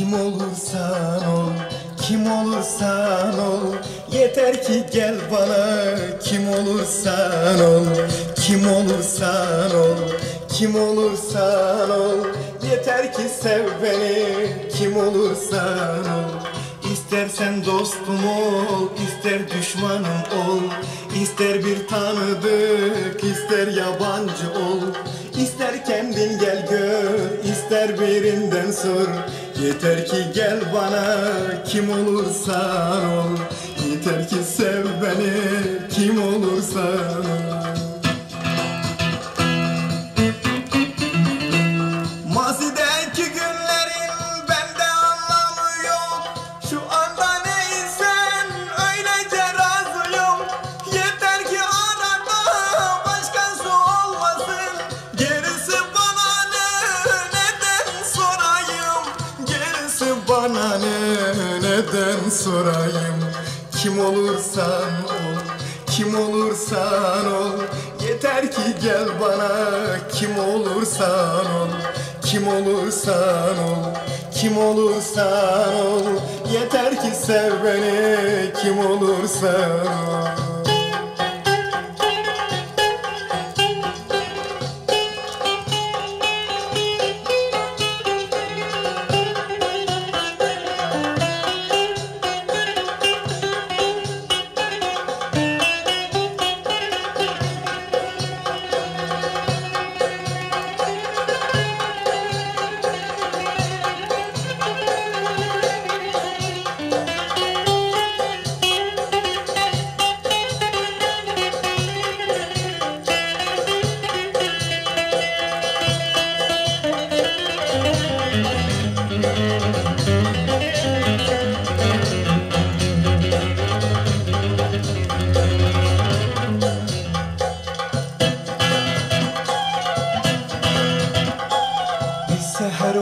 Kim olursan ol, kim olursan ol. Yeter ki gel bana. Kim olursan ol, kim olursan ol. Kim olursan ol. Yeter ki sev beni. Kim olursan ol. İstersen dostum ol, ister düşmanım ol. İster bir tanıdık, ister yabancı ol. İster kendin gel gör, ister birinden sor Yeter ki gel bana, kim olursan ol. Yeter ki sev beni, kim olursan neden sorayım? Kim olursan ol kim olursan ol. Yeter ki gel bana Kim olursan ol. Kim olursan ol Kim olursan ol. Yeter ki sev beni Kim olursan ol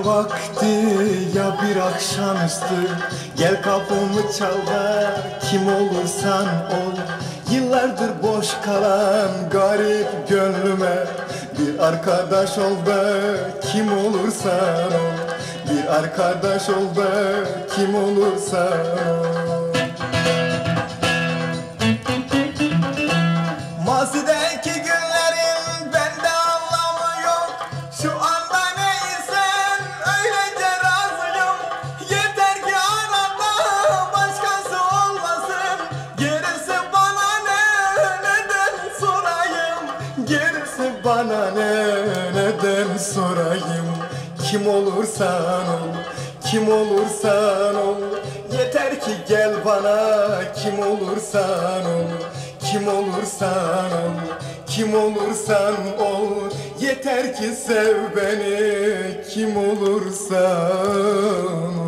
vakti ya bir akşamüstü. Gel kapımı çal da kim olursan ol. Yıllardır boş kalan garip gönlüme Bir arkadaş ol da kim olursan ol. Bir arkadaş ol da kim olursan ol. Mazideki günlerin bana ne neden sorayım. Kim olursan ol kim olursan ol. Yeter ki gel bana kim olursan ol. Kim olursan ol, kim olursan ol. Yeter ki sev beni, kim olursan ol